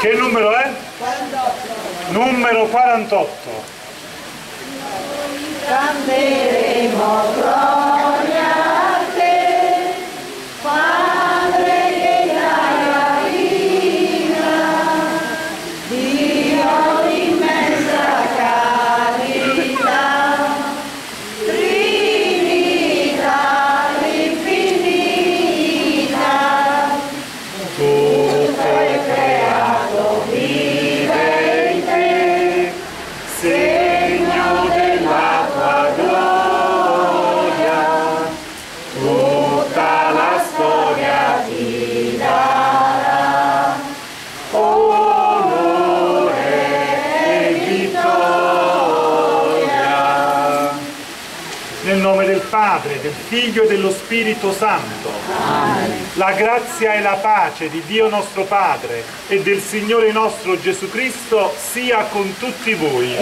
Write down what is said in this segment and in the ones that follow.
Che numero è? Numero 48. Canteremo Figlio e dello Spirito Santo. La grazia e la pace di Dio nostro Padre e del Signore nostro Gesù Cristo sia con tutti voi.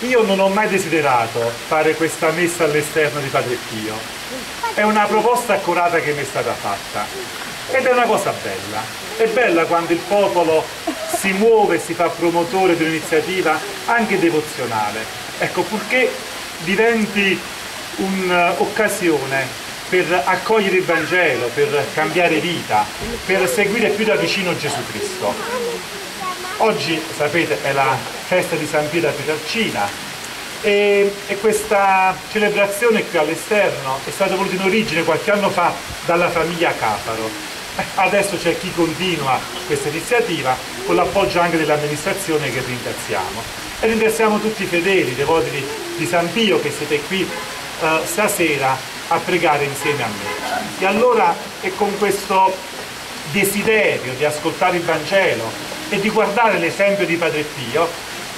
Io non ho mai desiderato fare questa messa all'esterno di Padre Pio. È una proposta accurata che mi è stata fatta. Ed è una cosa bella. È bella quando il popolo si muove, si fa promotore di un'iniziativa anche devozionale. Ecco, purché diventi un'occasione per accogliere il Vangelo, per cambiare vita, per seguire più da vicino Gesù Cristo. Oggi, sapete, è la festa di San Pietro a Pietrelcina e, e questa celebrazione qui all'esterno è stata voluta in origine qualche anno fa dalla famiglia Caparo. Adesso c'è chi continua questa iniziativa con l'appoggio anche dell'amministrazione che ringraziamo. E ringraziamo tutti i fedeli, i devoti di San Pio che siete qui eh, stasera a pregare insieme a me. E allora è con questo desiderio di ascoltare il Vangelo e di guardare l'esempio di Padre Pio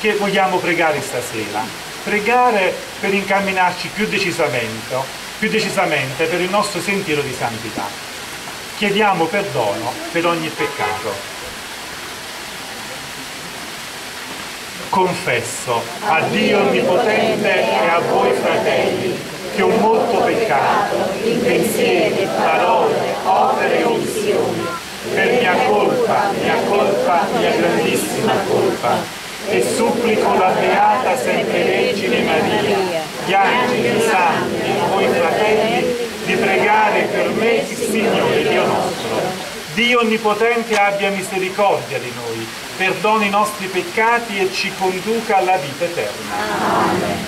che vogliamo pregare stasera. Pregare per incamminarci più decisamente, più decisamente per il nostro sentiero di santità. Chiediamo perdono per ogni peccato. Confesso a Dio Onnipotente e a voi fratelli che ho molto peccato in pensieri, parole, opere e omissioni per mia colpa, mia colpa, mia grandissima colpa. E supplico la Beata Sempre Vergine Maria, gli angeli, i santi voi fratelli, di pregare per me il Signore Dio nostro. Dio Onnipotente abbia misericordia di noi, perdoni i nostri peccati e ci conduca alla vita eterna.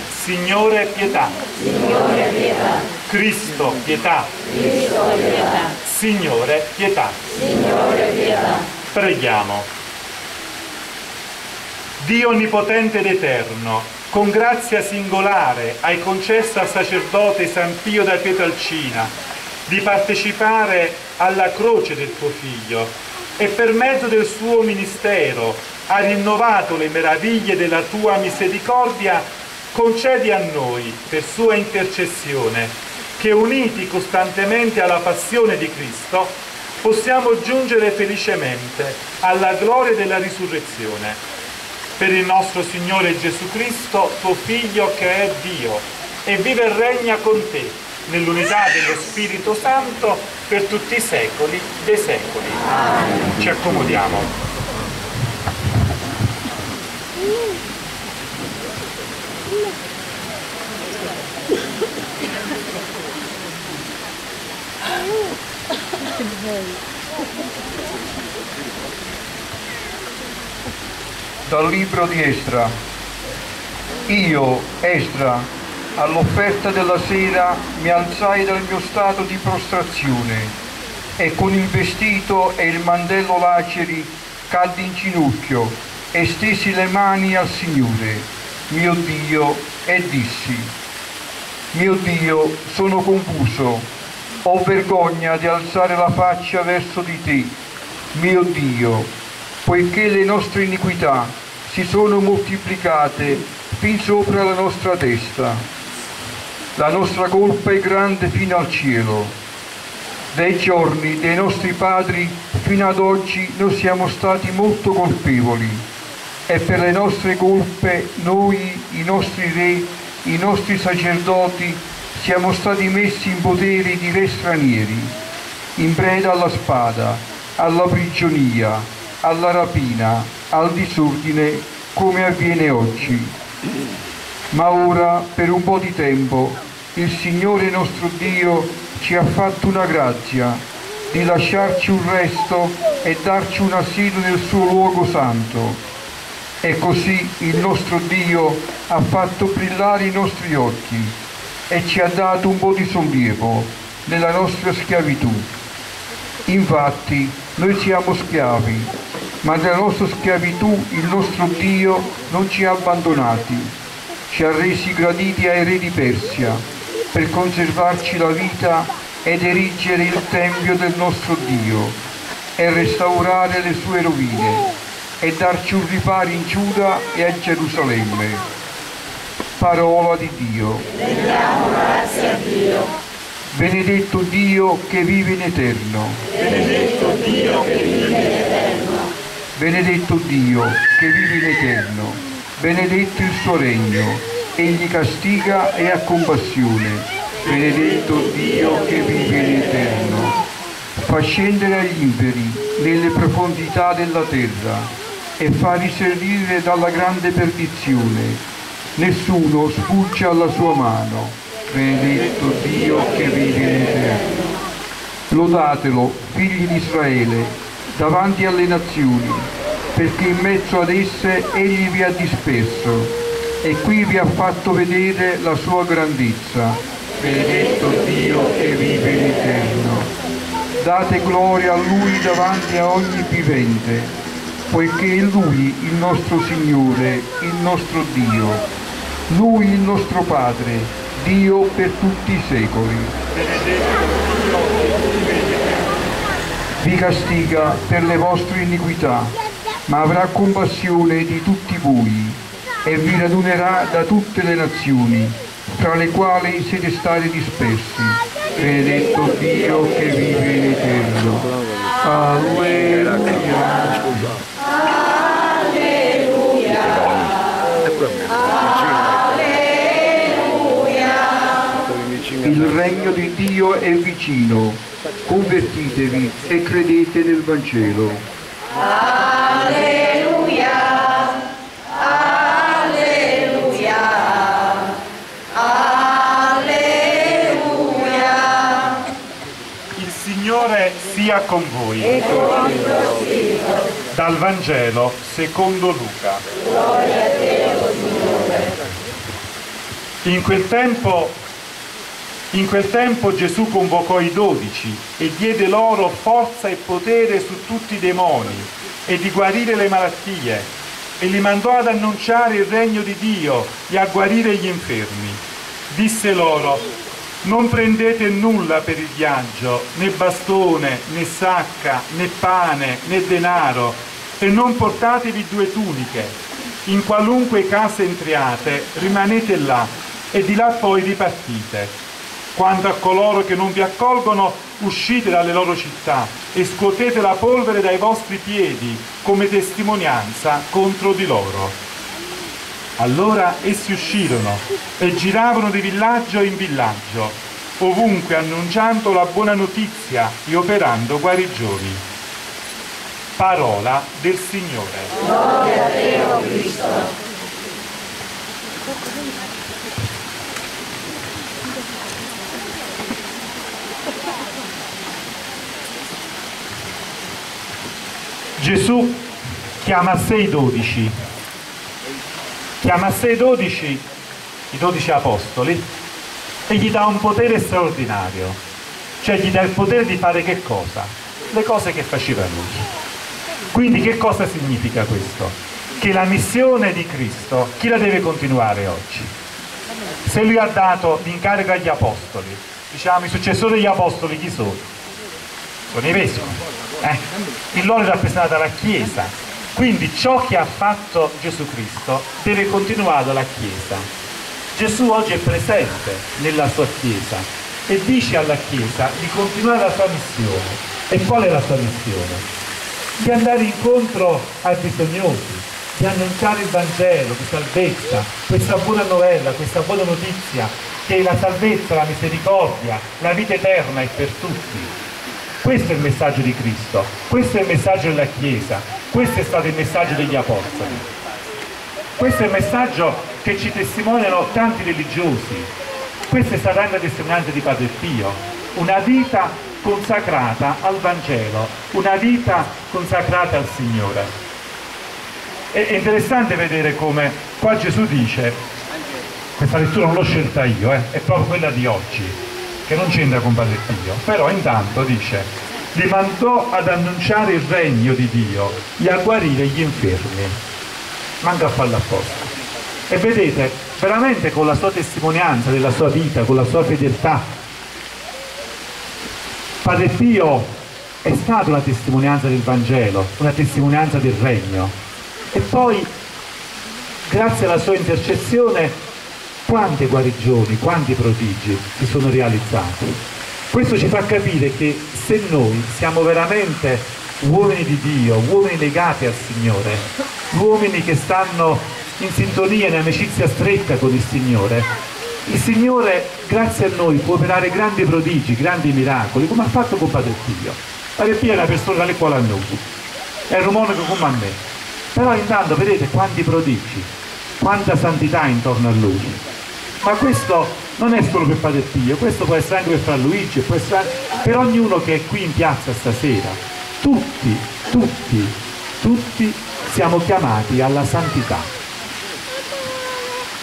Signore, pietà. Signore pietà, Cristo, pietà. Cristo pietà, Signore, pietà. Signore pietà. Preghiamo. Dio Onnipotente ed Eterno, con grazia singolare hai concesso al sacerdote San Pio da Pietralcina di partecipare alla croce del tuo Figlio e per mezzo del suo ministero ha rinnovato le meraviglie della tua misericordia, concedi a noi, per sua intercessione, che uniti costantemente alla passione di Cristo, possiamo giungere felicemente alla gloria della risurrezione. Per il nostro Signore Gesù Cristo, tuo Figlio che è Dio, e vive e regna con te nell'unità dello Spirito Santo per tutti i secoli dei secoli. Ci accomodiamo. Dal libro di Estra. Io, Estra, all'offerta della sera mi alzai dal mio stato di prostrazione e con il vestito e il mandello laceri caddi in ginocchio e stesi le mani al Signore, mio Dio, e dissi, mio Dio, sono confuso, ho vergogna di alzare la faccia verso di te, mio Dio, poiché le nostre iniquità si sono moltiplicate fin sopra la nostra testa. La nostra colpa è grande fino al cielo. Dai giorni dei nostri padri fino ad oggi noi siamo stati molto colpevoli e per le nostre colpe noi, i nostri re, i nostri sacerdoti siamo stati messi in potere di re stranieri, in preda alla spada, alla prigionia, alla rapina, al disordine come avviene oggi. Ma ora, per un po' di tempo, il Signore nostro Dio ci ha fatto una grazia di lasciarci un resto e darci un asilo nel suo luogo santo. E così il nostro Dio ha fatto brillare i nostri occhi e ci ha dato un po' di sollievo nella nostra schiavitù. Infatti noi siamo schiavi, ma nella nostra schiavitù il nostro Dio non ci ha abbandonati, ci ha resi graditi ai re di Persia per conservarci la vita ed erigere il Tempio del nostro Dio e restaurare le sue rovine e darci un riparo in Giuda e a Gerusalemme parola di Dio. Rendiamo grazie a Dio. Benedetto Dio che vive in eterno. Benedetto Dio che vive in eterno. Benedetto Dio che vive in eterno. Benedetto il suo regno. Egli castiga e ha compassione. Benedetto Dio che vive in eterno. Fa scendere agli inferi nelle profondità della terra e fa risalire dalla grande perdizione nessuno sfugge alla sua mano. Benedetto Dio che vive in eterno. Lodatelo, figli di Israele, davanti alle nazioni, perché in mezzo ad esse egli vi ha disperso e qui vi ha fatto vedere la sua grandezza. Benedetto Dio che vive in eterno. Date gloria a Lui davanti a ogni vivente, poiché è Lui il nostro Signore, il nostro Dio lui il nostro Padre, Dio per tutti i secoli. Vi castiga per le vostre iniquità, ma avrà compassione di tutti voi e vi radunerà da tutte le nazioni, tra le quali siete stati dispersi. Benedetto Dio che vive in eterno. Alleluia. Il regno di Dio è vicino, convertitevi e credete nel Vangelo. Signore sia con voi. Dal Vangelo secondo Luca. Gloria. In quel tempo in quel tempo Gesù convocò i dodici e diede loro forza e potere su tutti i demoni e di guarire le malattie e li mandò ad annunciare il regno di Dio e a guarire gli infermi. Disse loro, non prendete nulla per il viaggio, né bastone, né sacca, né pane, né denaro, e non portatevi due tuniche. In qualunque casa entriate, rimanete là, e di là poi ripartite. Quanto a coloro che non vi accolgono, uscite dalle loro città e scuotete la polvere dai vostri piedi come testimonianza contro di loro. Allora essi uscirono e giravano di villaggio in villaggio, ovunque annunciando la buona notizia e operando guarigioni. Parola del Signore. Gloria a te, o Cristo. Gesù chiama a dodici, chiama a sé i dodici, i dodici apostoli, e gli dà un potere straordinario, cioè gli dà il potere di fare che cosa? Le cose che faceva lui. Quindi che cosa significa questo? Che la missione di Cristo, chi la deve continuare oggi? Se lui ha dato l'incarico agli apostoli, diciamo i successori degli apostoli chi sono? Sono i vescovi eh? Il loro è rappresentato dalla Chiesa, quindi ciò che ha fatto Gesù Cristo deve continuare dalla Chiesa. Gesù oggi è presente nella sua Chiesa e dice alla Chiesa di continuare la sua missione. E qual è la sua missione? Di andare incontro ai bisognosi, di annunciare il Vangelo di salvezza, questa buona novella, questa buona notizia che la salvezza, la misericordia, la vita eterna è per tutti. Questo è il messaggio di Cristo, questo è il messaggio della Chiesa, questo è stato il messaggio degli Apostoli. Questo è il messaggio che ci testimoniano tanti religiosi. Questa è stata anche la testimonianza di Padre Pio, una vita consacrata al Vangelo, una vita consacrata al Signore. È interessante vedere come qua Gesù dice, questa lettura non l'ho scelta io, eh, è proprio quella di oggi, che non c'entra con Padre Pio, però intanto dice, li mandò ad annunciare il regno di Dio e a guarire gli infermi, manca a farlo apposta. E vedete, veramente con la sua testimonianza della sua vita, con la sua fedeltà, Padre Pio è stata una testimonianza del Vangelo, una testimonianza del Regno. E poi, grazie alla sua intercessione, quante guarigioni, quanti prodigi si sono realizzati. Questo ci fa capire che se noi siamo veramente uomini di Dio, uomini legati al Signore, uomini che stanno in sintonia, in amicizia stretta con il Signore, il Signore, grazie a noi, può operare grandi prodigi, grandi miracoli, come ha fatto con Padre Pio. Padre Pio è una persona tale quale a noi, è un monaco come a me. Però intanto vedete quanti prodigi, quanta santità intorno a lui. Ma questo non è solo per Padre Pio, questo può essere anche per Fra Luigi, può essere per ognuno che è qui in piazza stasera. Tutti, tutti, tutti siamo chiamati alla santità.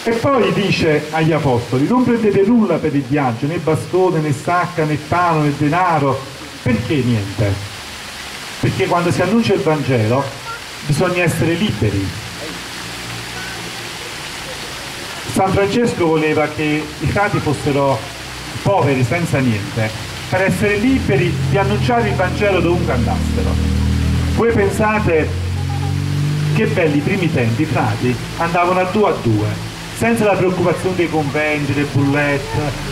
E poi dice agli apostoli, non prendete nulla per il viaggio, né bastone, né sacca, né pano, né denaro. Perché niente? Perché quando si annuncia il Vangelo bisogna essere liberi. San Francesco voleva che i frati fossero poveri, senza niente, per essere liberi di annunciare il Vangelo dovunque andassero. Voi pensate che belli i primi tempi, i frati andavano a due a due, senza la preoccupazione dei conventi, del bullet,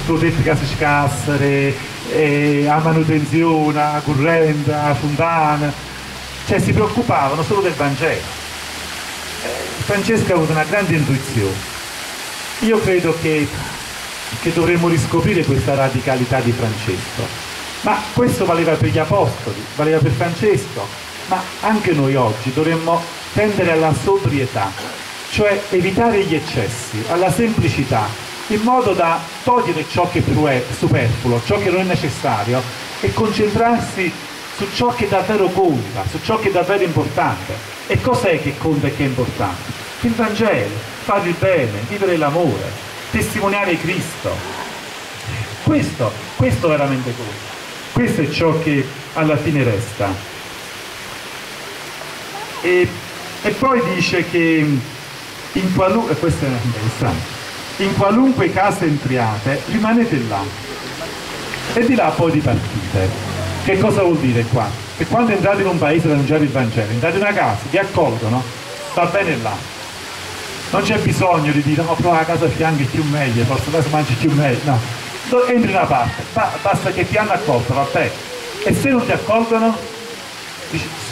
protetti case scassere, eh, a manutenzione, a corrente, a fontana, cioè si preoccupavano solo del Vangelo. Eh, Francesco ha avuto una grande intuizione. Io credo che, che dovremmo riscoprire questa radicalità di Francesco, ma questo valeva per gli Apostoli, valeva per Francesco, ma anche noi oggi dovremmo tendere alla sobrietà, cioè evitare gli eccessi, alla semplicità, in modo da togliere ciò che è superfluo, ciò che non è necessario e concentrarsi su ciò che davvero conta, su ciò che è davvero importante. E cos'è che conta e che è importante? Il Vangelo, fare il bene, vivere l'amore, testimoniare Cristo. Questo, questo veramente conta. Questo è ciò che alla fine resta. E, e poi dice che in qualunque, questo è interessante, in qualunque casa entriate rimanete là e di là poi dipartite. Che cosa vuol dire qua? Che quando entrate in un paese per annunciare il Vangelo, entrate in una casa, vi accolgono, va bene là. Non c'è bisogno di dire, no, però la casa a fianco è più meglio, la si mangi più meglio, no. Entri una parte, basta che ti hanno accolto, va bene. E se non ti accolgono,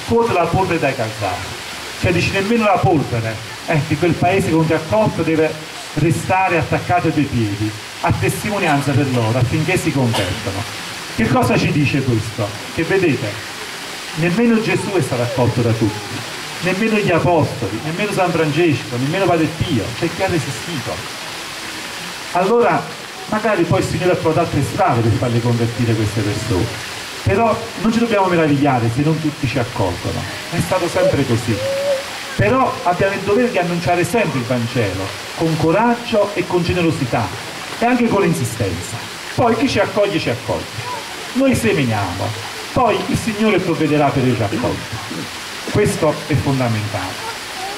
scuote la polvere dai calzati. Cioè dici, nemmeno la polvere Ecco, quel paese con cui accolto deve restare attaccato ai tuoi piedi, a testimonianza per loro, affinché si convertano. Che cosa ci dice questo? Che vedete, nemmeno Gesù è stato accolto da tutti, nemmeno gli apostoli, nemmeno San Francesco, nemmeno Padre Pio, c'è chi ha resistito. Allora, magari poi il Signore ha trovato altre strade per farle convertire queste persone. Però non ci dobbiamo meravigliare se non tutti ci accolgono. È stato sempre così. Però abbiamo il dovere di annunciare sempre il Vangelo, con coraggio e con generosità e anche con insistenza. Poi chi ci accoglie ci accoglie. Noi seminiamo, poi il Signore provvederà per il raccolto. Questo è fondamentale.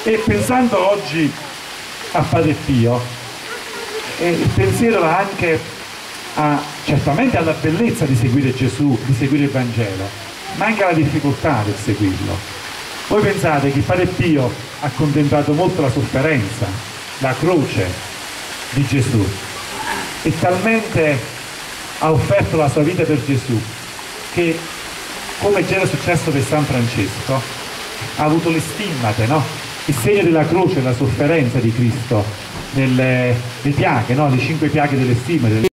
E pensando oggi a Padre Pio, eh, il pensiero va anche a, certamente alla bellezza di seguire Gesù, di seguire il Vangelo, ma anche alla difficoltà del seguirlo voi pensate che Padre Pio ha contemplato molto la sofferenza, la croce di Gesù e talmente ha offerto la sua vita per Gesù che, come già era successo per San Francesco, ha avuto le stimmate, no? il segno della croce, la sofferenza di Cristo nelle le piaghe, no? le cinque piaghe delle stime. delle-